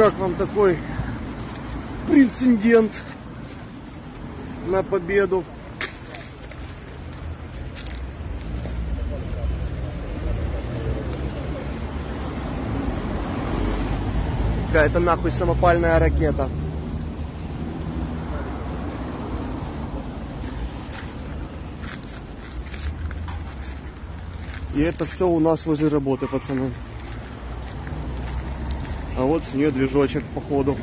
Как вам такой прецедент на победу? Какая-то нахуй самопальная ракета. И это все у нас возле работы, пацаны. А вот с нее движочек, походу.